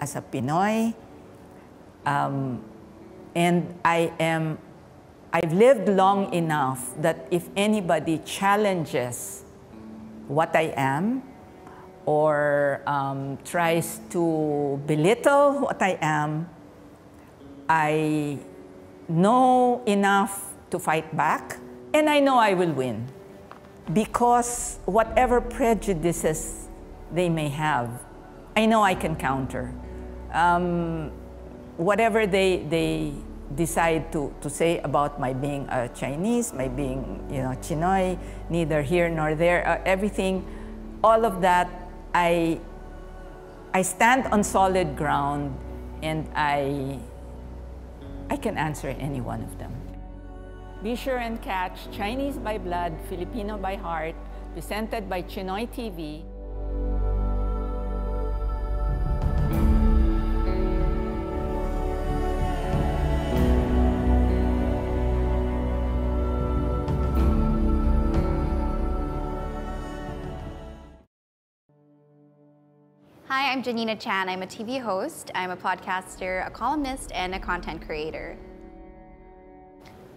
as a Pinoy. Um, and I am, I've lived long enough that if anybody challenges what I am or um, tries to belittle what I am, I know enough to fight back and I know I will win because whatever prejudices they may have, I know I can counter. Um, whatever they, they decide to, to say about my being a Chinese, my being, you know, Chinoy, neither here nor there, uh, everything, all of that, I, I stand on solid ground and I, I can answer any one of them. Be sure and catch Chinese by Blood, Filipino by Heart, presented by Chinoy TV. Hi, I'm Janina Chan. I'm a TV host, I'm a podcaster, a columnist, and a content creator.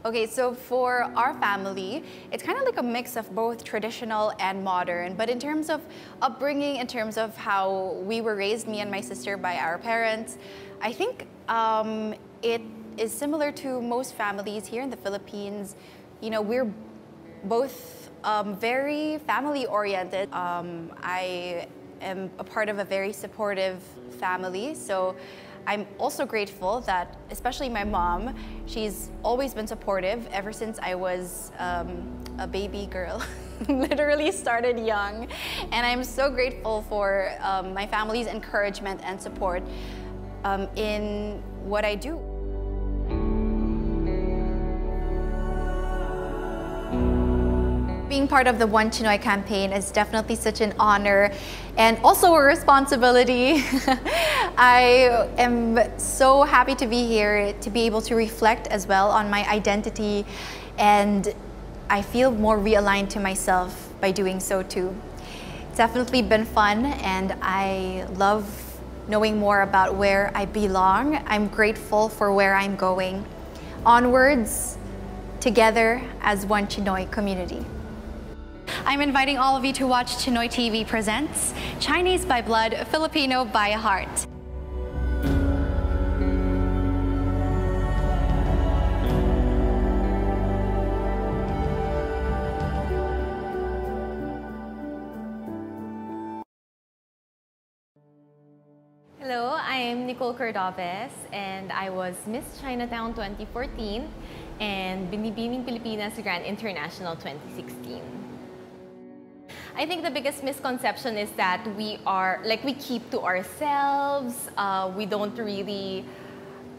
Okay, so for our family, it's kind of like a mix of both traditional and modern. But in terms of upbringing, in terms of how we were raised, me and my sister, by our parents, I think um, it is similar to most families here in the Philippines. You know, we're both um, very family oriented. Um, I am a part of a very supportive family. So I'm also grateful that, especially my mom, she's always been supportive ever since I was um, a baby girl. Literally started young. And I'm so grateful for um, my family's encouragement and support um, in what I do. Being part of the One Chinoy campaign is definitely such an honor and also a responsibility. I am so happy to be here to be able to reflect as well on my identity and I feel more realigned to myself by doing so too. It's definitely been fun and I love knowing more about where I belong. I'm grateful for where I'm going. Onwards, together as one Chinoy community. I'm inviting all of you to watch Chinoy TV Presents Chinese by Blood, Filipino by Heart. Hello, I'm Nicole Cordoves and I was Miss Chinatown 2014 and Binibining Pilipinas Grand International 2016. I think the biggest misconception is that we are, like we keep to ourselves, uh, we don't really,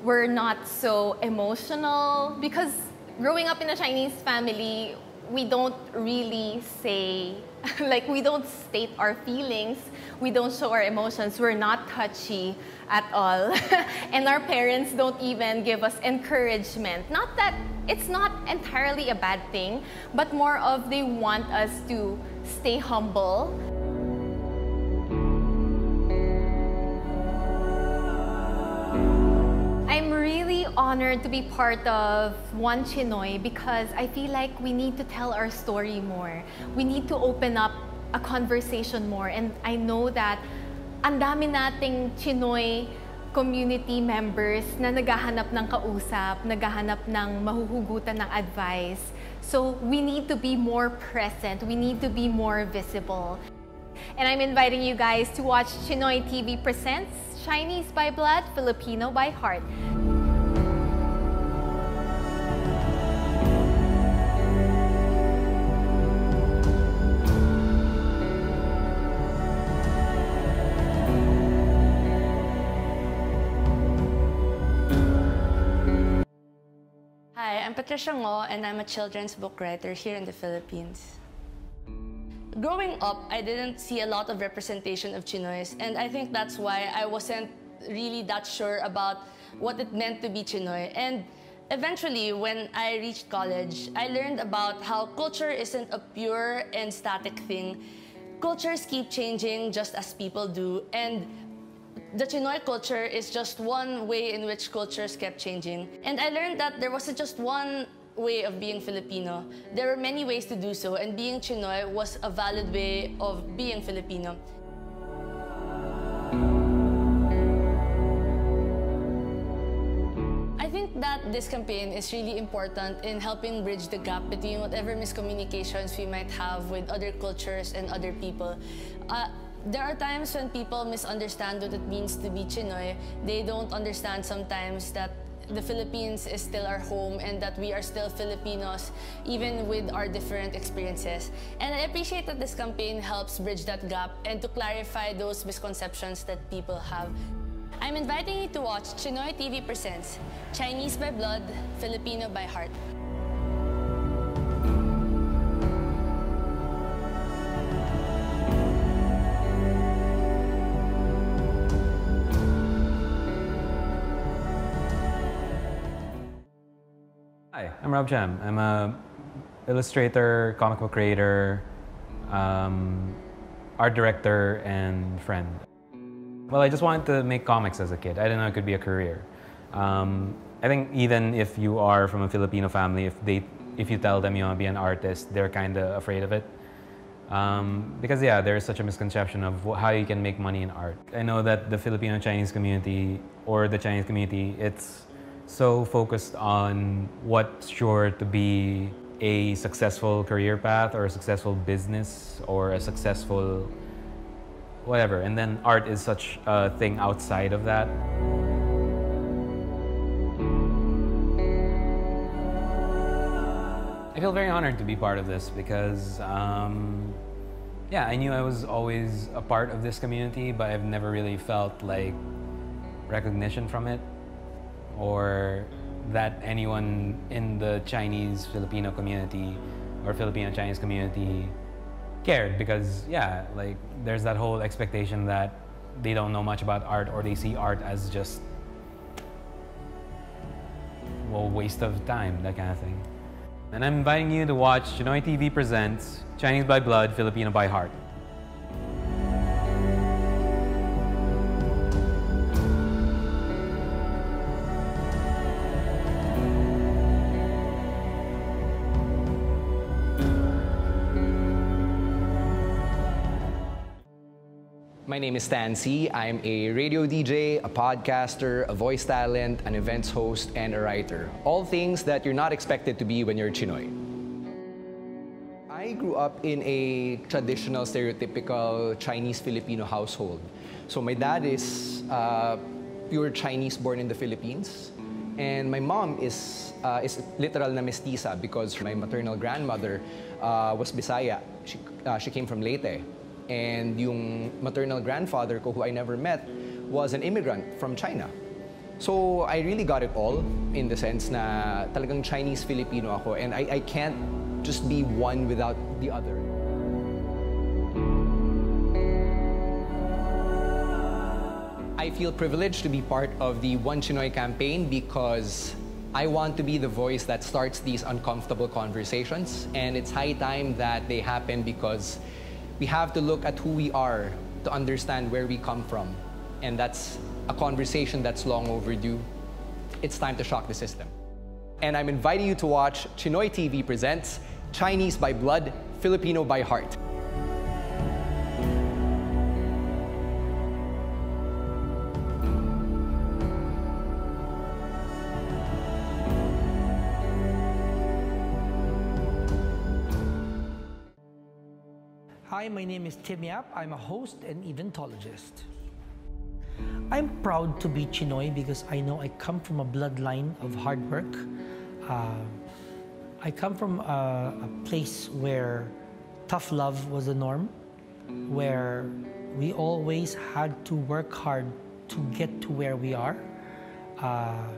we're not so emotional because growing up in a Chinese family, we don't really say, like we don't state our feelings, we don't show our emotions, we're not touchy at all. and our parents don't even give us encouragement. Not that it's not entirely a bad thing, but more of they want us to stay humble. I'm really honored to be part of One Chinoy because I feel like we need to tell our story more. We need to open up a conversation more. And I know that ang dami nating Chinoy community members na naghahanap ng kausap, naghahanap ng mahuhugutan ng advice. So we need to be more present. We need to be more visible. And I'm inviting you guys to watch Chinoy TV Presents Chinese by Blood, Filipino by Heart. Hi, I'm Patricia Ngo and I'm a children's book writer here in the Philippines. Growing up, I didn't see a lot of representation of Chinoys and I think that's why I wasn't really that sure about what it meant to be Chinoy. And eventually, when I reached college, I learned about how culture isn't a pure and static thing. Cultures keep changing just as people do and the Chinoy culture is just one way in which cultures kept changing. And I learned that there wasn't just one way of being Filipino. There were many ways to do so, and being Chinoy was a valid way of being Filipino. I think that this campaign is really important in helping bridge the gap between whatever miscommunications we might have with other cultures and other people. Uh, there are times when people misunderstand what it means to be Chinoy. They don't understand sometimes that the Philippines is still our home and that we are still Filipinos even with our different experiences. And I appreciate that this campaign helps bridge that gap and to clarify those misconceptions that people have. I'm inviting you to watch Chinoy TV Presents Chinese by Blood, Filipino by Heart. I'm Rob Cham. I'm a illustrator, comic book creator, um, art director, and friend. Well, I just wanted to make comics as a kid. I didn't know it could be a career. Um, I think even if you are from a Filipino family, if they, if you tell them you want to be an artist, they're kind of afraid of it. Um, because yeah, there's such a misconception of how you can make money in art. I know that the Filipino Chinese community or the Chinese community, it's so focused on what's sure to be a successful career path or a successful business or a successful whatever. And then art is such a thing outside of that. I feel very honored to be part of this because, um, yeah, I knew I was always a part of this community, but I've never really felt like recognition from it or that anyone in the Chinese Filipino community or Filipino Chinese community cared because yeah like there's that whole expectation that they don't know much about art or they see art as just well waste of time that kind of thing. And i'm inviting you to watch Chinoy tv presents chinese by blood filipino by heart My name is Stan C. I'm a radio DJ, a podcaster, a voice talent, an events host, and a writer. All things that you're not expected to be when you're Chinoy. I grew up in a traditional, stereotypical Chinese Filipino household. So my dad is uh, pure Chinese born in the Philippines. And my mom is, uh, is literal na mestiza because my maternal grandmother uh, was Bisaya. She, uh, she came from Leyte. And yung maternal grandfather ko, who I never met, was an immigrant from China. So I really got it all in the sense na talagang Chinese Filipino ako and I, I can't just be one without the other. I feel privileged to be part of the One Chinoy campaign because I want to be the voice that starts these uncomfortable conversations and it's high time that they happen because we have to look at who we are to understand where we come from. And that's a conversation that's long overdue. It's time to shock the system. And I'm inviting you to watch Chinoy TV presents Chinese by Blood, Filipino by Heart. Hi, my name is Tim Yap. I'm a host and eventologist. I'm proud to be Chinoy because I know I come from a bloodline of hard work. Uh, I come from a, a place where tough love was the norm, where we always had to work hard to get to where we are. Uh,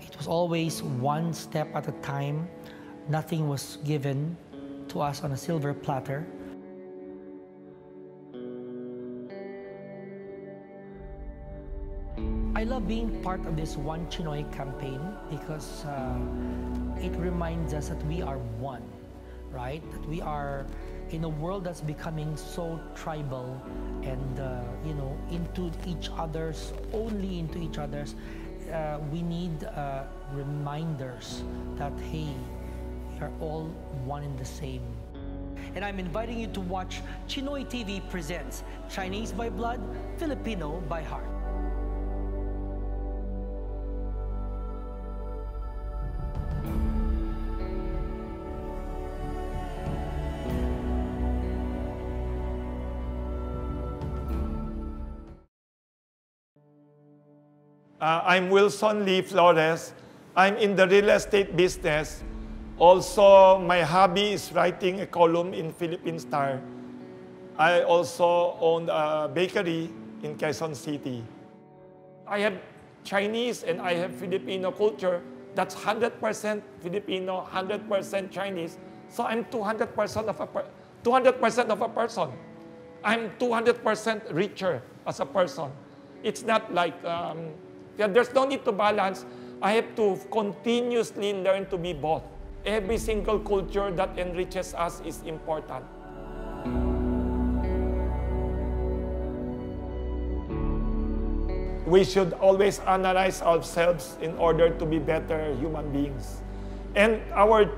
it was always one step at a time. Nothing was given to us on a silver platter. Being part of this One Chinoy campaign because uh, it reminds us that we are one, right? That we are in a world that's becoming so tribal and uh, you know into each other's only into each other's uh, we need uh, reminders that hey we are all one and the same and i'm inviting you to watch chinoy tv presents chinese by blood filipino by heart Uh, I'm Wilson Lee Flores. I'm in the real estate business. Also, my hobby is writing a column in Philippine Star. I also own a bakery in Quezon City. I have Chinese and I have Filipino culture. That's 100% Filipino, 100% Chinese. So I'm 200% of a 200% of a person. I'm 200% richer as a person. It's not like um, there's no need to balance. I have to continuously learn to be both. Every single culture that enriches us is important. We should always analyze ourselves in order to be better human beings. And our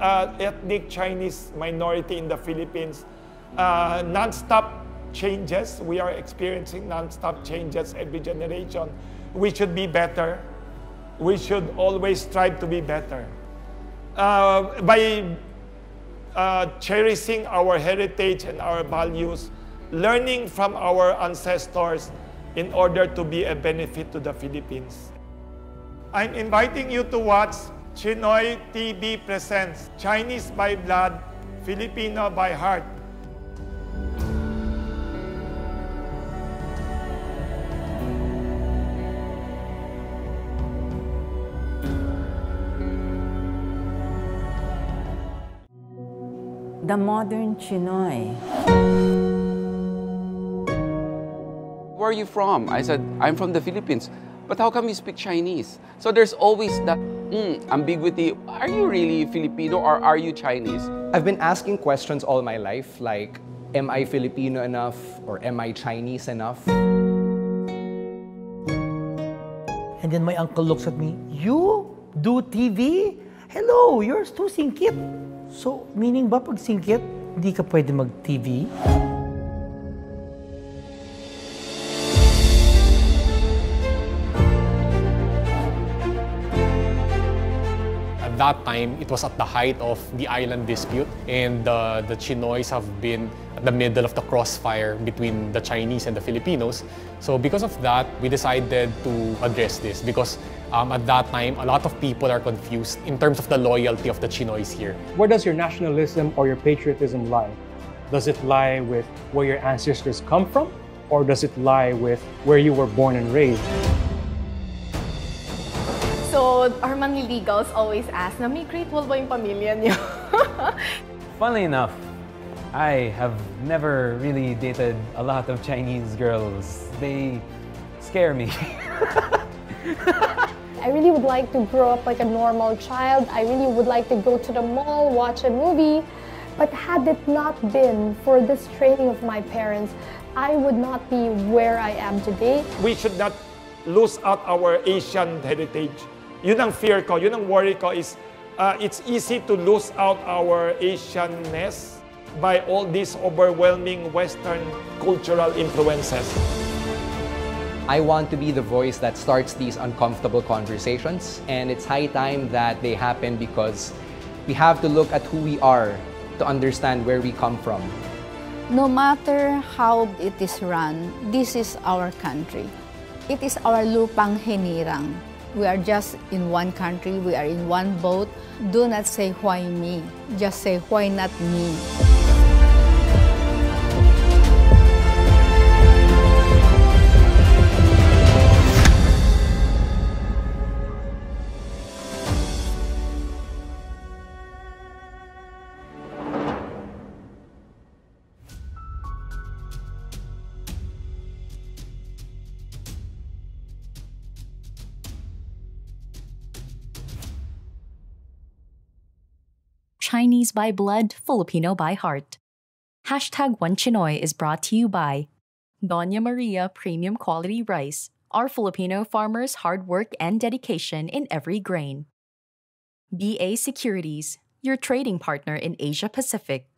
uh, ethnic Chinese minority in the Philippines, uh, non-stop changes. We are experiencing non-stop changes every generation we should be better. We should always strive to be better. Uh, by uh, cherishing our heritage and our values, learning from our ancestors in order to be a benefit to the Philippines. I'm inviting you to watch Chinoy TV Presents Chinese by Blood, Filipino by Heart the modern Chinoy. Where are you from? I said, I'm from the Philippines. But how come you speak Chinese? So there's always that mm, ambiguity. Are you really Filipino or are you Chinese? I've been asking questions all my life, like, am I Filipino enough or am I Chinese enough? And then my uncle looks at me, You do TV? Hello, you're too singkit. So, meaning ba pag singkit, hindi ka pwede mag-TV? At that time, it was at the height of the island dispute, and uh, the Chinoys have been at the middle of the crossfire between the Chinese and the Filipinos. So because of that, we decided to address this because um, at that time, a lot of people are confused in terms of the loyalty of the Chinoys here. Where does your nationalism or your patriotism lie? Does it lie with where your ancestors come from? Or does it lie with where you were born and raised? So, our manliligals always ask na may Great Wall ba yung pamilya niyo? Funnily enough, I have never really dated a lot of Chinese girls. They scare me. I really would like to grow up like a normal child. I really would like to go to the mall, watch a movie. But had it not been for this training of my parents, I would not be where I am today. We should not lose out our Asian heritage. Yun ang fear ko, yun ang worry ko is uh, it's easy to lose out our Asianness by all these overwhelming Western cultural influences. I want to be the voice that starts these uncomfortable conversations, and it's high time that they happen because we have to look at who we are to understand where we come from. No matter how it is run, this is our country. It is our lupang hinirang. We are just in one country, we are in one boat. Do not say why me, just say why not me. Chinese by blood, Filipino by heart. Hashtag One Chinoy is brought to you by Doña Maria Premium Quality Rice, our Filipino farmers' hard work and dedication in every grain. BA Securities, your trading partner in Asia Pacific.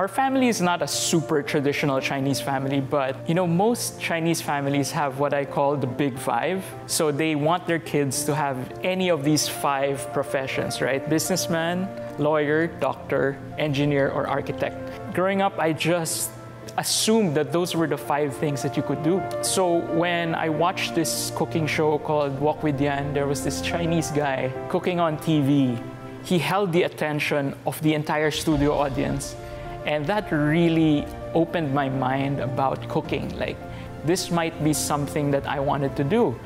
Our family is not a super traditional Chinese family, but you know, most Chinese families have what I call the big five. So they want their kids to have any of these five professions, right? Businessman, lawyer, doctor, engineer, or architect. Growing up, I just assumed that those were the five things that you could do. So when I watched this cooking show called Wok with Yan, there was this Chinese guy cooking on TV. He held the attention of the entire studio audience. And that really opened my mind about cooking. Like, this might be something that I wanted to do.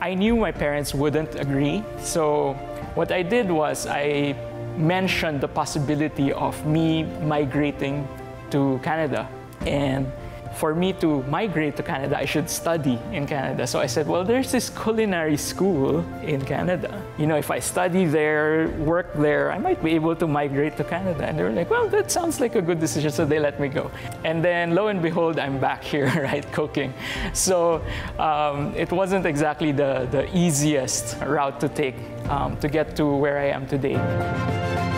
I knew my parents wouldn't agree. So, what I did was I mentioned the possibility of me migrating to Canada. And for me to migrate to Canada, I should study in Canada. So I said, well, there's this culinary school in Canada. You know, if I study there, work there, I might be able to migrate to Canada. And they were like, well, that sounds like a good decision. So they let me go. And then lo and behold, I'm back here, right, cooking. So um, it wasn't exactly the, the easiest route to take um, to get to where I am today.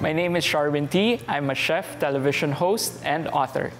My name is Sharwin Tee I'm a chef, television host, and author.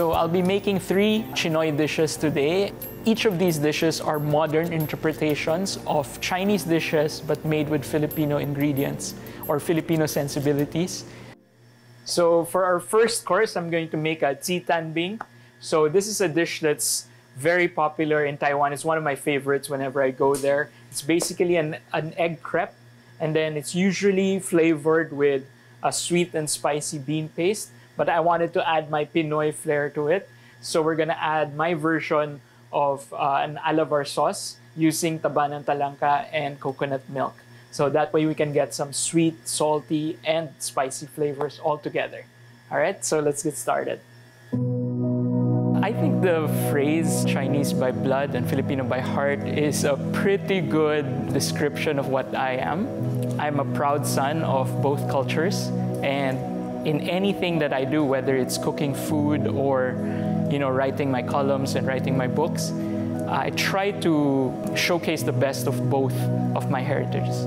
So I'll be making three Chinoy dishes today. Each of these dishes are modern interpretations of Chinese dishes but made with Filipino ingredients or Filipino sensibilities. So for our first course, I'm going to make a Tan Bing. So this is a dish that's very popular in Taiwan. It's one of my favorites whenever I go there. It's basically an, an egg crepe and then it's usually flavored with a sweet and spicy bean paste but I wanted to add my Pinoy flair to it. So we're gonna add my version of uh, an Alavar sauce using taba ng talangka and coconut milk. So that way we can get some sweet, salty, and spicy flavors all together. All right, so let's get started. I think the phrase Chinese by blood and Filipino by heart is a pretty good description of what I am. I'm a proud son of both cultures and in anything that I do, whether it's cooking food or you know writing my columns and writing my books, I try to showcase the best of both of my heritages.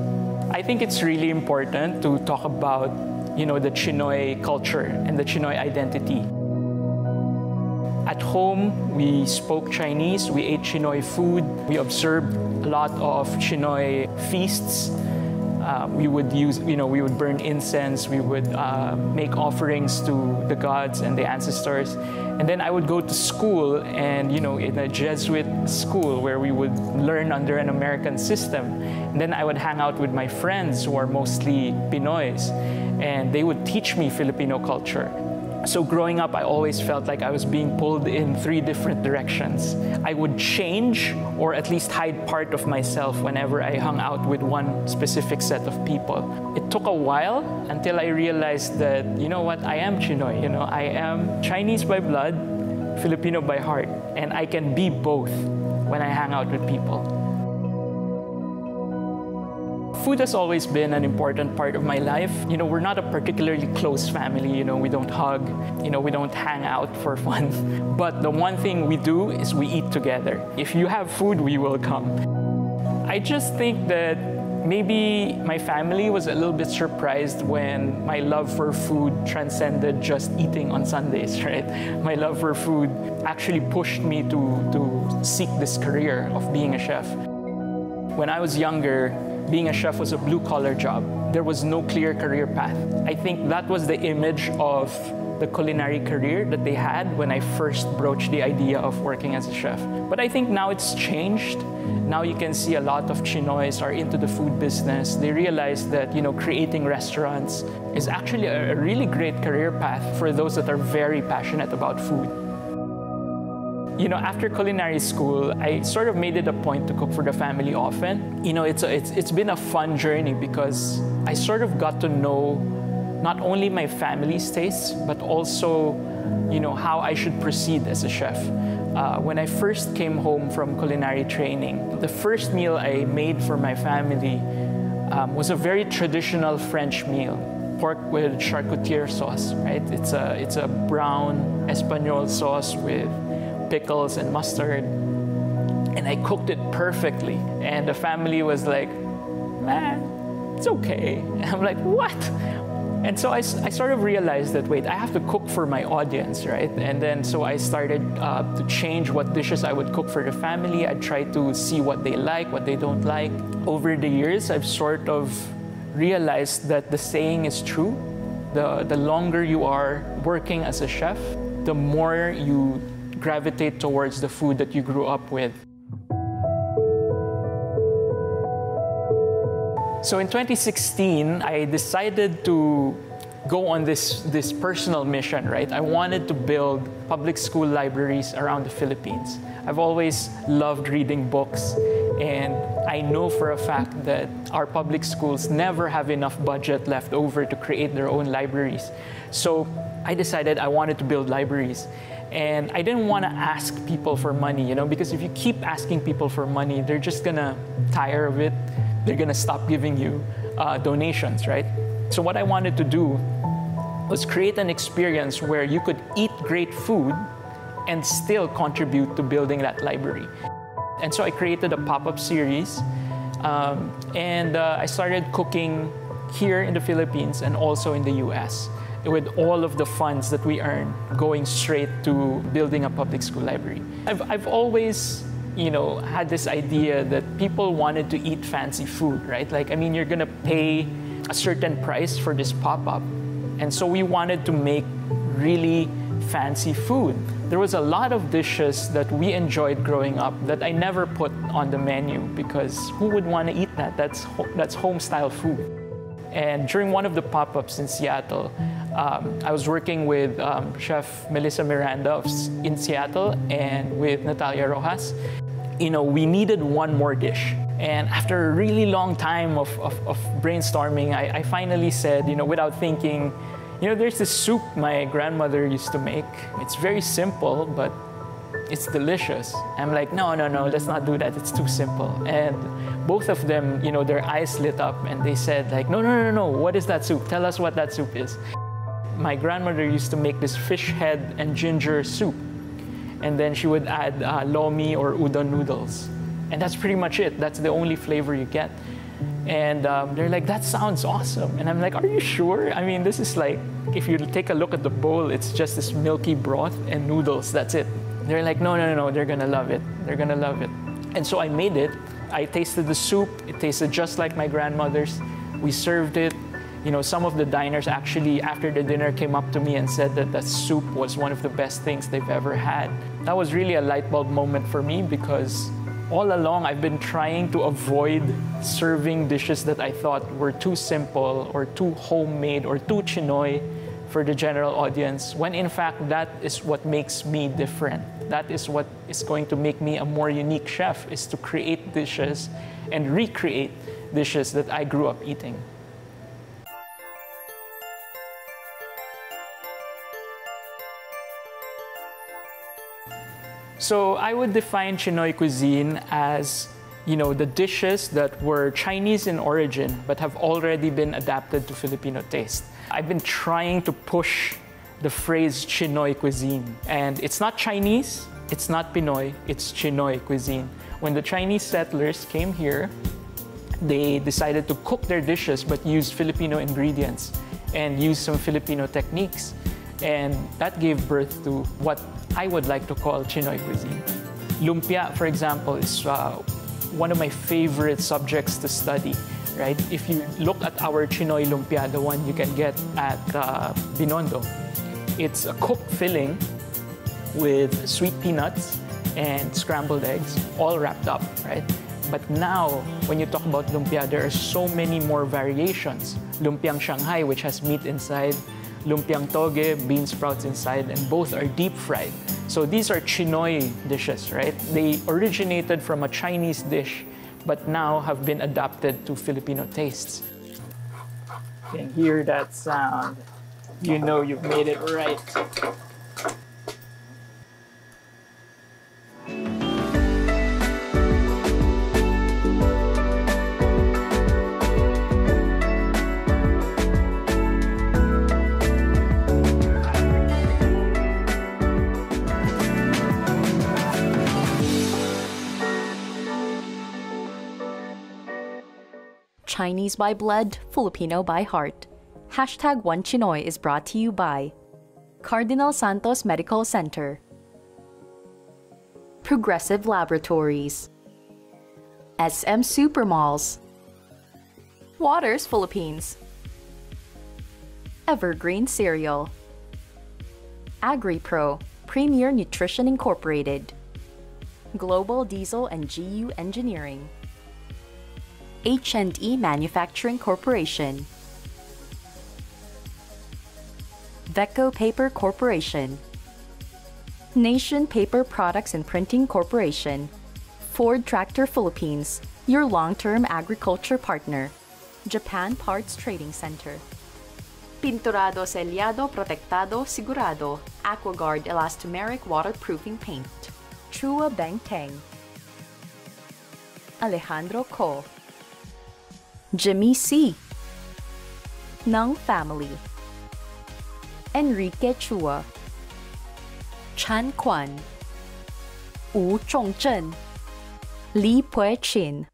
I think it's really important to talk about you know the Chinoy culture and the Chinoy identity. At home, we spoke Chinese, we ate Chinoy food, we observed a lot of Chinoy feasts uh, we would use, you know, we would burn incense, we would uh, make offerings to the gods and the ancestors. And then I would go to school and, you know, in a Jesuit school where we would learn under an American system. And then I would hang out with my friends who are mostly Pinoys and they would teach me Filipino culture. So growing up, I always felt like I was being pulled in three different directions. I would change or at least hide part of myself whenever I hung out with one specific set of people. It took a while until I realized that, you know what, I am Chinoy, you know, I am Chinese by blood, Filipino by heart, and I can be both when I hang out with people. Food has always been an important part of my life. You know, we're not a particularly close family. You know, we don't hug. You know, we don't hang out for fun. But the one thing we do is we eat together. If you have food, we will come. I just think that maybe my family was a little bit surprised when my love for food transcended just eating on Sundays, right? My love for food actually pushed me to, to seek this career of being a chef. When I was younger, being a chef was a blue collar job. There was no clear career path. I think that was the image of the culinary career that they had when I first broached the idea of working as a chef. But I think now it's changed. Now you can see a lot of Chinoys are into the food business. They realize that you know creating restaurants is actually a really great career path for those that are very passionate about food. You know, after culinary school, I sort of made it a point to cook for the family often. You know, it's, a, it's, it's been a fun journey because I sort of got to know not only my family's tastes, but also, you know, how I should proceed as a chef. Uh, when I first came home from culinary training, the first meal I made for my family um, was a very traditional French meal pork with charcutière sauce, right? It's a, it's a brown Espagnole sauce with pickles and mustard. And I cooked it perfectly. And the family was like, man, it's okay. And I'm like, what? And so I, I sort of realized that, wait, I have to cook for my audience, right? And then so I started uh, to change what dishes I would cook for the family. I'd try to see what they like, what they don't like. Over the years, I've sort of realized that the saying is true. The, the longer you are working as a chef, the more you gravitate towards the food that you grew up with. So in 2016, I decided to go on this, this personal mission, right? I wanted to build public school libraries around the Philippines. I've always loved reading books, and I know for a fact that our public schools never have enough budget left over to create their own libraries. So I decided I wanted to build libraries. And I didn't want to ask people for money, you know, because if you keep asking people for money, they're just gonna tire of it. They're gonna stop giving you uh, donations, right? So what I wanted to do was create an experience where you could eat great food and still contribute to building that library. And so I created a pop-up series, um, and uh, I started cooking here in the Philippines and also in the U.S with all of the funds that we earn going straight to building a public school library. I've, I've always you know, had this idea that people wanted to eat fancy food, right? Like, I mean, you're gonna pay a certain price for this pop-up. And so we wanted to make really fancy food. There was a lot of dishes that we enjoyed growing up that I never put on the menu because who would want to eat that? That's, that's home style food. And during one of the pop-ups in Seattle, um, I was working with um, Chef Melissa Miranda in Seattle and with Natalia Rojas. You know, we needed one more dish. And after a really long time of, of, of brainstorming, I, I finally said, you know, without thinking, you know, there's this soup my grandmother used to make. It's very simple, but it's delicious. I'm like, no, no, no, let's not do that. It's too simple. And both of them, you know, their eyes lit up and they said like, no, no, no, no, what is that soup? Tell us what that soup is my grandmother used to make this fish head and ginger soup. And then she would add uh, lomi or udon noodles. And that's pretty much it. That's the only flavor you get. And um, they're like, that sounds awesome. And I'm like, are you sure? I mean, this is like, if you take a look at the bowl, it's just this milky broth and noodles. That's it. They're like, no, no, no, no, they're gonna love it. They're gonna love it. And so I made it. I tasted the soup. It tasted just like my grandmother's. We served it you know, some of the diners actually, after the dinner, came up to me and said that the soup was one of the best things they've ever had. That was really a light bulb moment for me because all along I've been trying to avoid serving dishes that I thought were too simple or too homemade or too chinoy for the general audience, when in fact that is what makes me different. That is what is going to make me a more unique chef, is to create dishes and recreate dishes that I grew up eating. So I would define Chinoy cuisine as you know, the dishes that were Chinese in origin but have already been adapted to Filipino taste. I've been trying to push the phrase Chinoy cuisine. And it's not Chinese, it's not Pinoy, it's Chinoy cuisine. When the Chinese settlers came here, they decided to cook their dishes but use Filipino ingredients and use some Filipino techniques. And that gave birth to what I would like to call Chinoy cuisine. Lumpia, for example, is uh, one of my favorite subjects to study, right? If you look at our Chinoy lumpia, the one you can get at uh, Binondo, It's a cooked filling with sweet peanuts and scrambled eggs, all wrapped up, right? But now, when you talk about lumpia, there are so many more variations. Lumpiang Shanghai, which has meat inside, lumpiang toge, bean sprouts inside, and both are deep fried. So these are Chinoy dishes, right? They originated from a Chinese dish, but now have been adapted to Filipino tastes. You can hear that sound. You know you've made it right. Chinese by blood, Filipino by heart. Hashtag One Chinoy is brought to you by Cardinal Santos Medical Center, Progressive Laboratories, SM Supermalls, Waters Philippines, Evergreen Cereal, AgriPro, Premier Nutrition Incorporated, Global Diesel and GU Engineering. H&E Manufacturing Corporation, Vecco Paper Corporation, Nation Paper Products and Printing Corporation, Ford Tractor Philippines, your long-term agriculture partner, Japan Parts Trading Center, Pinturado Sellado Protectado Sigurado, Aquaguard Elastomeric Waterproofing Paint, Chua Bangtang, Alejandro Co. Jimmy C. Nung Family. Enrique Chua. Chan Kwan. Wu Zhongzhen. Li Pui Chin.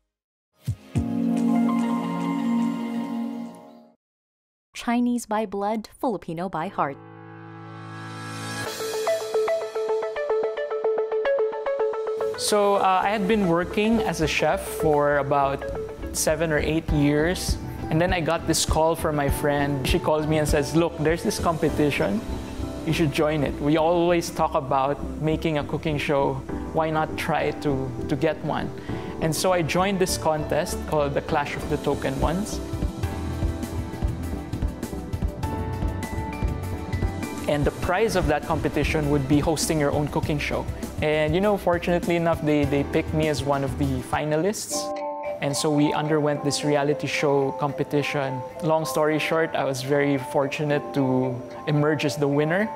Chinese by blood, Filipino by heart. So uh, I had been working as a chef for about seven or eight years. And then I got this call from my friend. She calls me and says, Look, there's this competition. You should join it. We always talk about making a cooking show. Why not try to, to get one? And so I joined this contest called the Clash of the Token Ones. And the prize of that competition would be hosting your own cooking show. And you know, fortunately enough, they, they picked me as one of the finalists. And so we underwent this reality show competition. Long story short, I was very fortunate to emerge as the winner.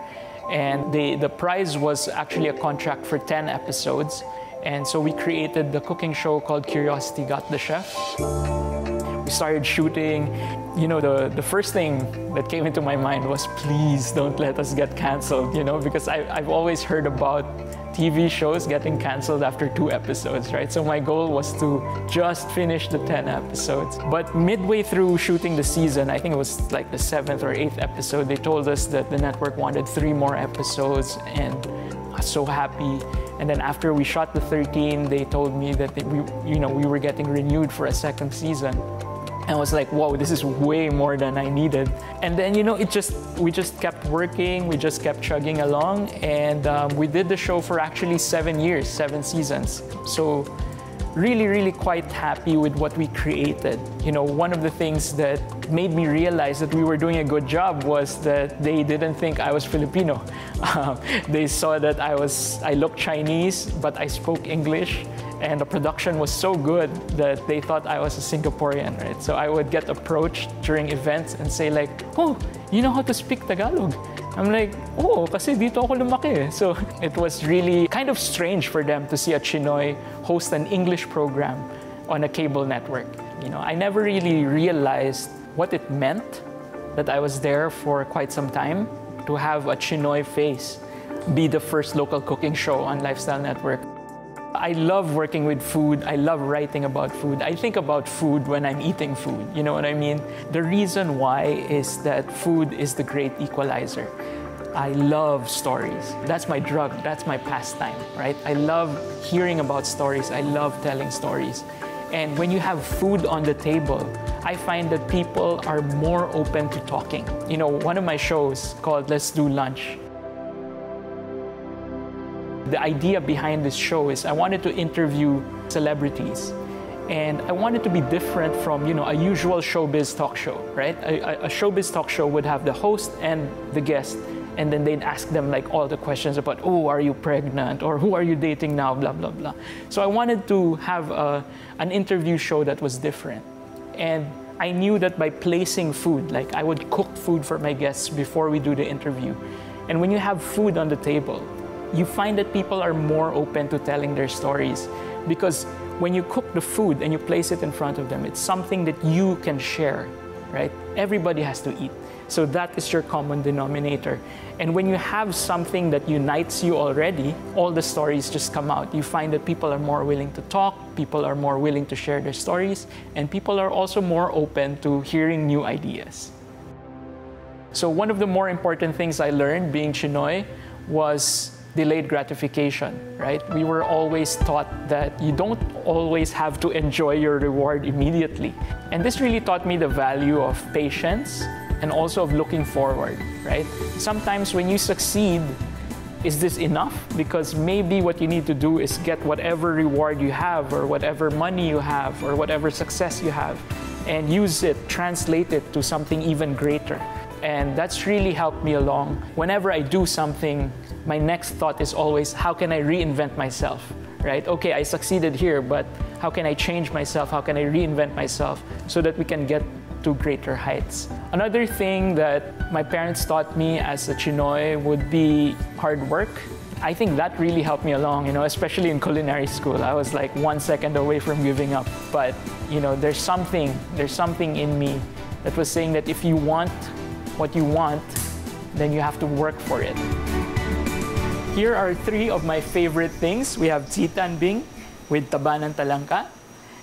And the, the prize was actually a contract for 10 episodes. And so we created the cooking show called Curiosity Got the Chef. We started shooting. You know, the, the first thing that came into my mind was please don't let us get canceled, you know, because I, I've always heard about TV shows getting canceled after two episodes, right? So my goal was to just finish the 10 episodes. But midway through shooting the season, I think it was like the seventh or eighth episode, they told us that the network wanted three more episodes, and I was so happy. And then after we shot the 13, they told me that they, we, you know, we were getting renewed for a second season. And I was like, whoa, this is way more than I needed. And then, you know, it just, we just kept working, we just kept chugging along, and um, we did the show for actually seven years, seven seasons. So, really, really quite happy with what we created. You know, one of the things that made me realize that we were doing a good job was that they didn't think I was Filipino. Um, they saw that I was, I looked Chinese, but I spoke English and the production was so good that they thought I was a Singaporean, right? So I would get approached during events and say like, "Oh, you know how to speak Tagalog?" I'm like, "Oh, kasi dito ako lumaki." So it was really kind of strange for them to see a Chinoy host an English program on a cable network. You know, I never really realized what it meant that I was there for quite some time to have a Chinoy face be the first local cooking show on Lifestyle Network. I love working with food. I love writing about food. I think about food when I'm eating food. You know what I mean? The reason why is that food is the great equalizer. I love stories. That's my drug. That's my pastime, right? I love hearing about stories. I love telling stories. And when you have food on the table, I find that people are more open to talking. You know, one of my shows called Let's Do Lunch. The idea behind this show is I wanted to interview celebrities and I wanted to be different from you know a usual showbiz talk show, right? A, a, showbiz talk show would have the host and the guest, and then they'd ask them like all the questions about oh are you pregnant or who are you dating now, blah blah blah. So I wanted to have a, an interview show that was different, and I knew that by placing food, like I would cook food for my guests before we do the interview, and when you have food on the table, you find that people are more open to telling their stories because when you cook the food and you place it in front of them, it's something that you can share, right? Everybody has to eat. So that is your common denominator. And when you have something that unites you already, all the stories just come out. You find that people are more willing to talk, people are more willing to share their stories, and people are also more open to hearing new ideas. So one of the more important things I learned being Chinoy was delayed gratification, right? We were always taught that you don't always have to enjoy your reward immediately. And this really taught me the value of patience and also of looking forward, right? Sometimes when you succeed, is this enough? Because maybe what you need to do is get whatever reward you have, or whatever money you have, or whatever success you have, and use it, translate it to something even greater. And that's really helped me along. Whenever I do something, my next thought is always, how can I reinvent myself? Right? Okay, I succeeded here, but how can I change myself? How can I reinvent myself so that we can get to greater heights? Another thing that my parents taught me as a Chinoy would be hard work. I think that really helped me along, you know, especially in culinary school. I was like one second away from giving up. But, you know, there's something, there's something in me that was saying that if you want what you want, then you have to work for it. Here are three of my favorite things. We have chitan bing with taba ng talangka.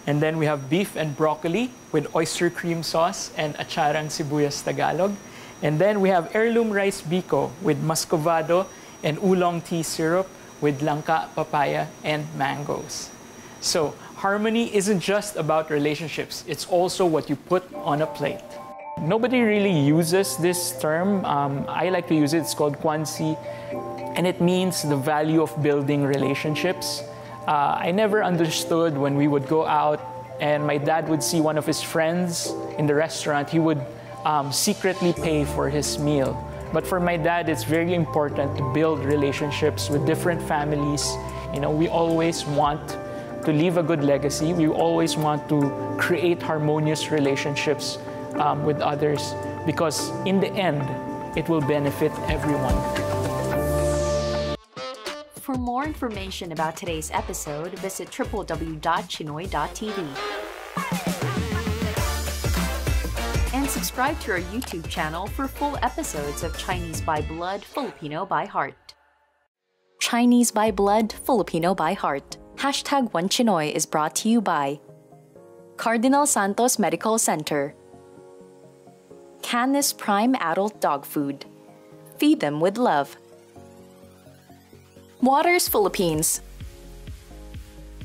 And then we have beef and broccoli with oyster cream sauce and acharang sibuyas Tagalog. And then we have heirloom rice biko with muscovado and oolong tea syrup with langka, papaya, and mangoes. So harmony isn't just about relationships, it's also what you put on a plate. Nobody really uses this term. Um, I like to use it. It's called Guanxi, and it means the value of building relationships. Uh, I never understood when we would go out and my dad would see one of his friends in the restaurant, he would um, secretly pay for his meal. But for my dad, it's very important to build relationships with different families. You know, we always want to leave a good legacy. We always want to create harmonious relationships um, with others because in the end, it will benefit everyone. For more information about today's episode, visit www.chinoy.tv. And subscribe to our YouTube channel for full episodes of Chinese by Blood, Filipino by Heart. Chinese by Blood, Filipino by Heart. Hashtag One Chinoy is brought to you by Cardinal Santos Medical Center, Canis Prime Adult Dog Food. Feed them with love. Waters Philippines.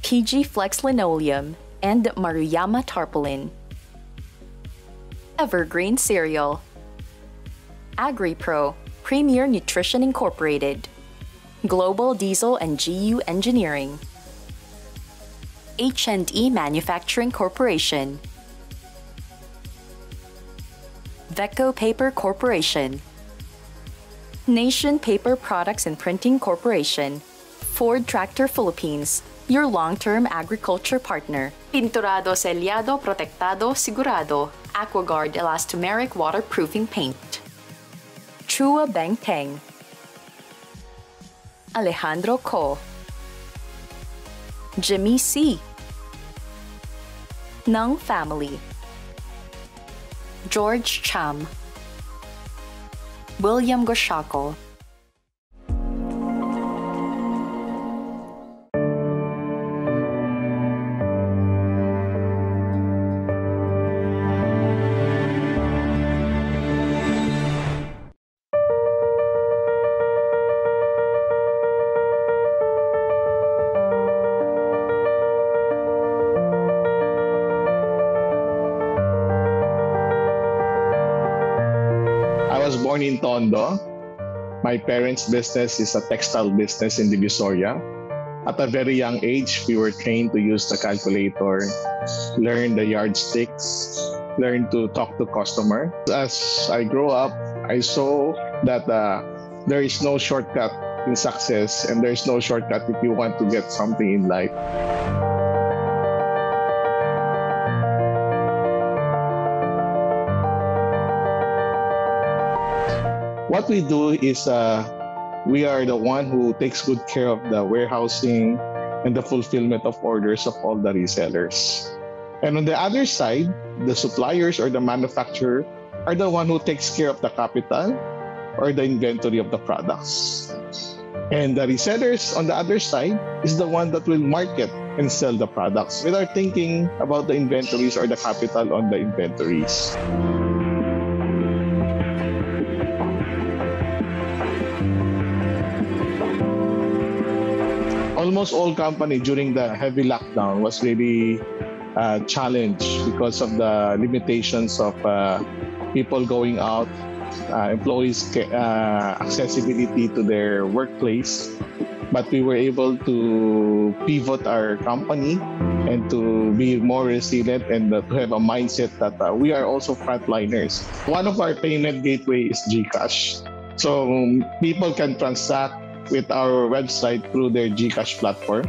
PG Flex Linoleum and Maruyama Tarpaulin. Evergreen Cereal. AgriPro, Premier Nutrition Incorporated. Global Diesel and GU Engineering. H&E Manufacturing Corporation. Vecco Paper Corporation, Nation Paper Products and Printing Corporation, Ford Tractor Philippines, your long-term agriculture partner, Pinturado Sellado Protectado Sigurado, Aquaguard Elastomeric Waterproofing Paint, Chua Beng Teng, Alejandro Co, Jimmy C, Nung Family, George Cham, William Goshako, Tondo. My parents' business is a textile business in Divisoria. At a very young age, we were trained to use the calculator, learn the yardsticks, learn to talk to customer. As I grow up, I saw that uh, there is no shortcut in success and there's no shortcut if you want to get something in life. What we do is uh, we are the one who takes good care of the warehousing and the fulfillment of orders of all the resellers. And on the other side, the suppliers or the manufacturer are the one who takes care of the capital or the inventory of the products. And the resellers on the other side is the one that will market and sell the products without thinking about the inventories or the capital on the inventories. Almost all company during the heavy lockdown was really uh, challenged because of the limitations of uh, people going out, uh, employees' uh, accessibility to their workplace. But we were able to pivot our company and to be more resilient and to have a mindset that uh, we are also frontliners. One of our payment gateway is GCash. So um, people can transact with our website through their GCash platform.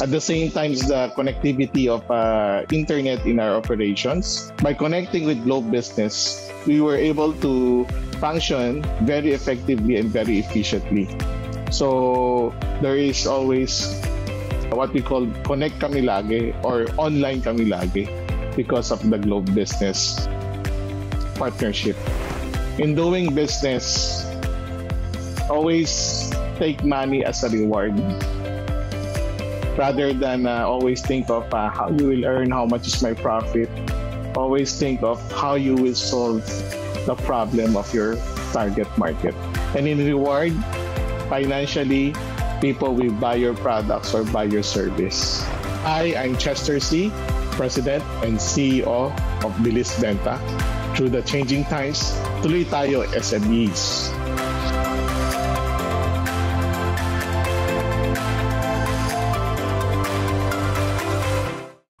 At the same time, the connectivity of uh, internet in our operations. By connecting with Globe Business, we were able to function very effectively and very efficiently. So there is always what we call connect kami lagi or online kami lagi because of the Globe Business partnership. In doing business, always take money as a reward rather than uh, always think of uh, how you will earn, how much is my profit. Always think of how you will solve the problem of your target market. And in reward, financially, people will buy your products or buy your service. I am Chester C., President and CEO of Bilis Benta. Through the changing times, tuloy tayo SMEs.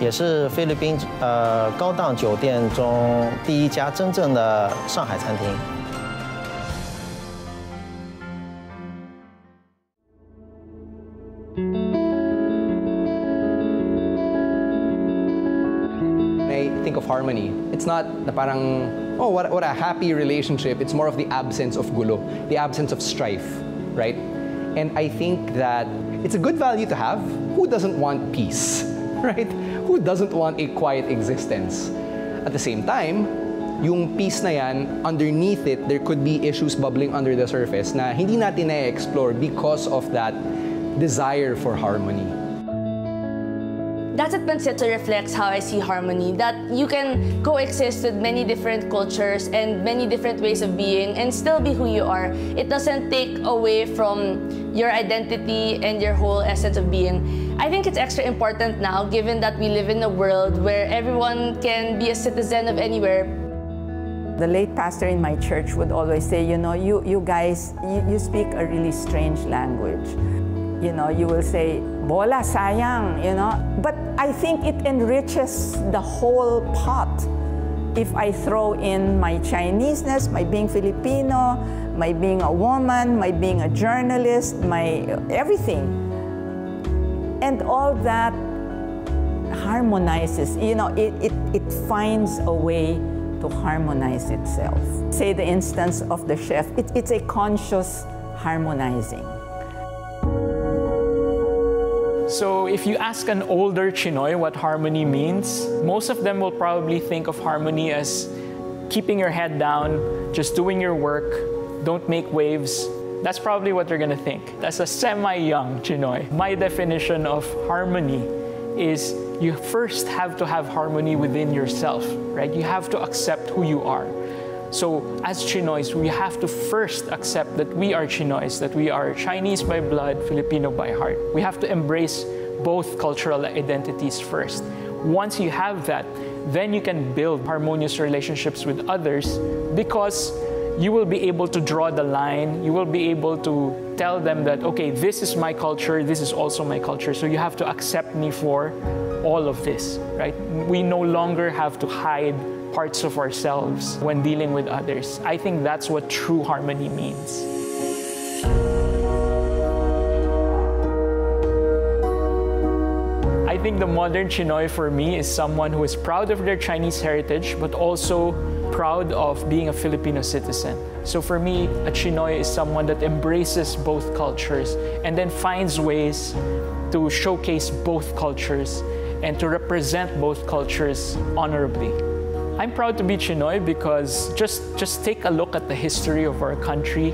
也是菲律宾呃高档酒店中第一家真正的上海餐厅。I think of harmony. It's not the parang oh what what a happy relationship. It's more of the absence of gulo, the absence of strife, right? And I think that it's a good value to have. Who doesn't want peace, right? Who doesn't want a quiet existence? At the same time, yung peace na yan, underneath it, there could be issues bubbling under the surface na hindi natin na-explore because of that desire for harmony. That's at Pancito reflects how I see harmony, that you can coexist with many different cultures and many different ways of being and still be who you are. It doesn't take away from your identity and your whole essence of being. I think it's extra important now given that we live in a world where everyone can be a citizen of anywhere. The late pastor in my church would always say, you know, you, you guys, you, you speak a really strange language you know, you will say, bola, sayang, you know. But I think it enriches the whole pot. If I throw in my Chineseness, my being Filipino, my being a woman, my being a journalist, my everything. And all that harmonizes, you know, it, it, it finds a way to harmonize itself. Say the instance of the chef, it, it's a conscious harmonizing. So if you ask an older Chinoy what harmony means, most of them will probably think of harmony as keeping your head down, just doing your work, don't make waves. That's probably what they're gonna think. That's a semi-young Chinoy. My definition of harmony is you first have to have harmony within yourself, right? You have to accept who you are. So as Chinoys, we have to first accept that we are Chinoys, that we are Chinese by blood, Filipino by heart. We have to embrace both cultural identities first. Once you have that, then you can build harmonious relationships with others because you will be able to draw the line. You will be able to tell them that, okay, this is my culture, this is also my culture. So you have to accept me for all of this, right? We no longer have to hide parts of ourselves when dealing with others. I think that's what true harmony means. I think the modern Chinoy for me is someone who is proud of their Chinese heritage, but also proud of being a Filipino citizen. So for me, a Chinoy is someone that embraces both cultures and then finds ways to showcase both cultures and to represent both cultures honorably. I'm proud to be Chinoy because just, just take a look at the history of our country.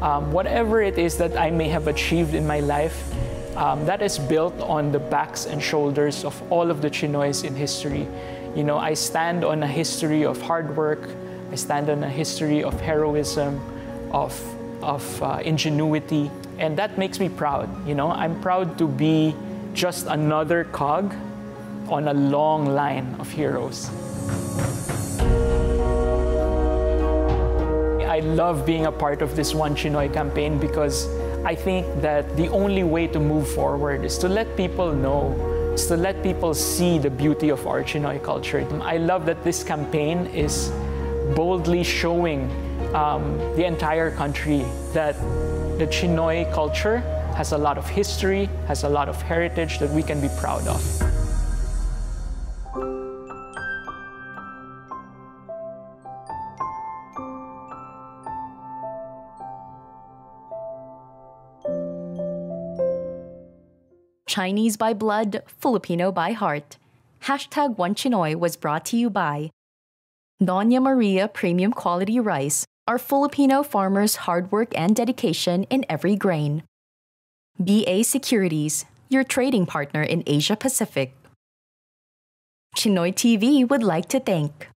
Um, whatever it is that I may have achieved in my life, um, that is built on the backs and shoulders of all of the Chinoys in history. You know, I stand on a history of hard work, I stand on a history of heroism, of, of uh, ingenuity, and that makes me proud. You know, I'm proud to be just another cog on a long line of heroes. I love being a part of this One Chinoy campaign because I think that the only way to move forward is to let people know, is to let people see the beauty of our Chinoy culture. I love that this campaign is boldly showing um, the entire country that the Chinoy culture has a lot of history, has a lot of heritage that we can be proud of. Chinese by blood, Filipino by heart. Hashtag One was brought to you by Doña Maria Premium Quality Rice, our Filipino farmers' hard work and dedication in every grain. BA Securities, your trading partner in Asia Pacific. Chinoy TV would like to thank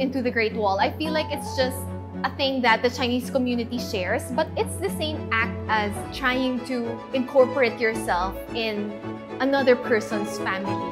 into the Great Wall, I feel like it's just a thing that the Chinese community shares, but it's the same act as trying to incorporate yourself in another person's family.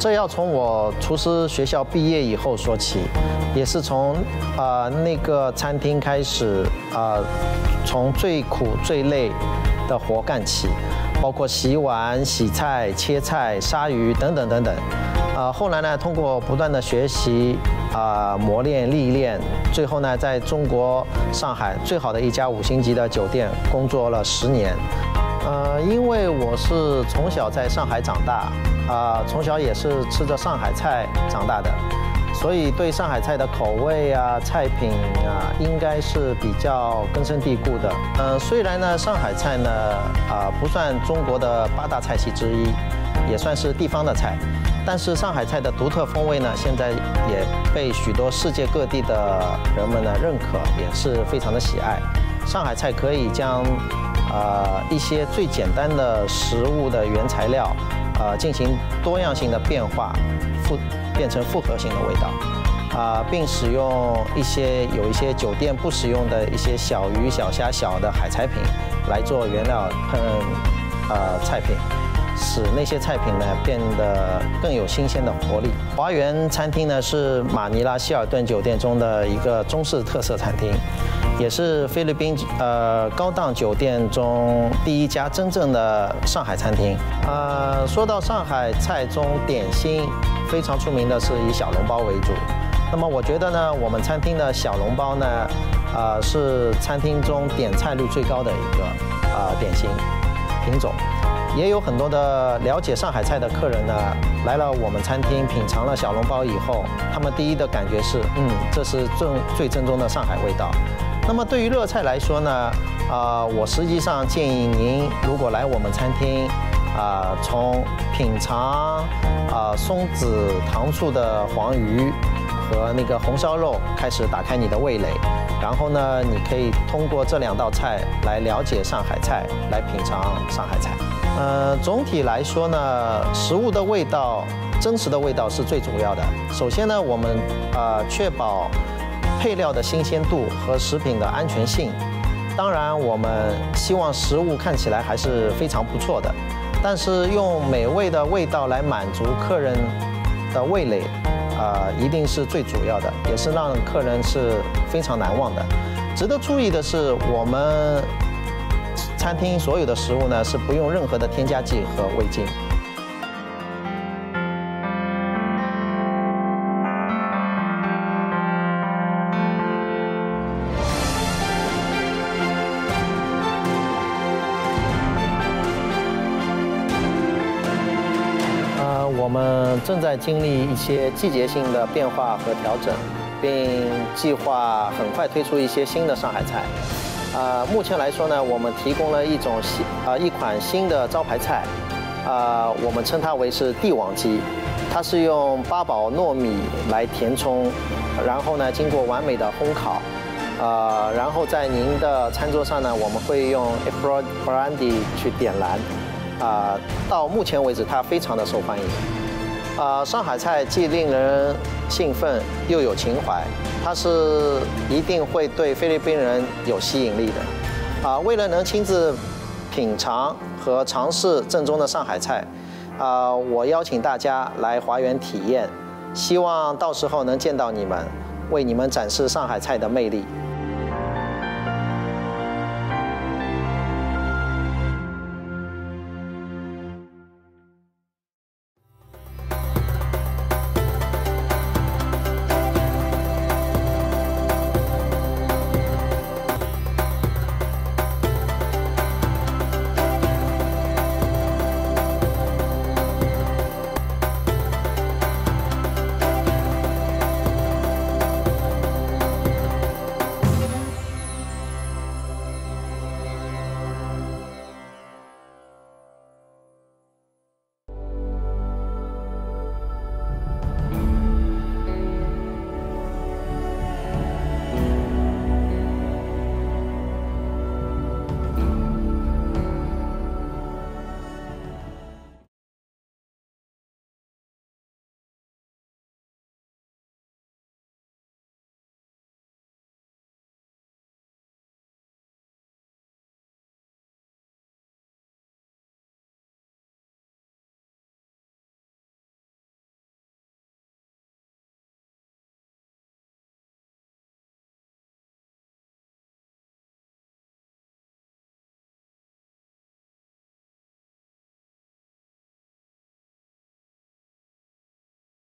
这要从我厨师学校毕业以后说起，也是从、呃那个餐厅开始、呃从最苦最累的活干起，包括洗碗、洗菜、切菜、杀鱼等等等等。啊、后来呢，通过不断的学习啊、磨练历练，最后呢，在中国上海最好的一家五星级的酒店工作了十年。呃，因为我是从小在上海长大，啊、从小也是吃着上海菜长大的，所以对上海菜的口味啊、菜品啊，应该是比较根深蒂固的。呃，虽然呢，上海菜呢，啊、不算中国的八大菜系之一，也算是地方的菜，但是上海菜的独特风味呢，现在也被许多世界各地的人们呢认可，也是非常的喜爱。上海菜可以将呃一些最简单的食物的原材料，呃进行多样性的变化，复变成复合型的味道，啊、并使用一些有一些酒店不使用的一些小鱼、小虾、小的海产品来做原料烹饪呃菜品。使那些菜品呢变得更有新鲜的活力。华园餐厅呢是马尼拉希尔顿酒店中的一个中式特色餐厅，也是菲律宾呃高档酒店中第一家真正的上海餐厅。呃，说到上海菜中点心，非常出名的是以小笼包为主。那么我觉得呢，我们餐厅的小笼包呢，呃，是餐厅中点菜率最高的一个呃点心品种。也有很多的了解上海菜的客人呢，来了我们餐厅品尝了小笼包以后，他们第一的感觉是，嗯，这是正最正宗的上海味道。那么对于热菜来说呢，啊，我实际上建议您如果来我们餐厅，啊，从品尝啊松子糖醋的黄鱼。和那个红烧肉开始打开你的味蕾，然后呢，你可以通过这两道菜来了解上海菜，来品尝上海菜。呃，总体来说呢，食物的味道，真实的味道是最主要的。首先呢，我们呃确保配料的新鲜度和食品的安全性。当然，我们希望食物看起来还是非常不错的，但是用美味的味道来满足客人的味蕾。呃，一定是最主要的，也是让客人是非常难忘的。值得注意的是，我们餐厅所有的食物呢是不用任何的添加剂和味精。正在经历一些季节性的变化和调整，并计划很快推出一些新的上海菜。啊，目前来说呢，我们提供了一种新啊一款新的招牌菜，啊，我们称它为是帝王鸡。它是用八宝糯米来填充，然后呢经过完美的烘烤，啊，然后在您的餐桌上呢，我们会用 e p r o brandy 去点燃。啊，到目前为止，它非常的受欢迎。啊，上海菜既令人兴奋又有情怀，它是一定会对菲律宾人有吸引力的。啊，为了能亲自品尝和尝试正宗的上海菜，啊，我邀请大家来华园体验，希望到时候能见到你们，为你们展示上海菜的魅力。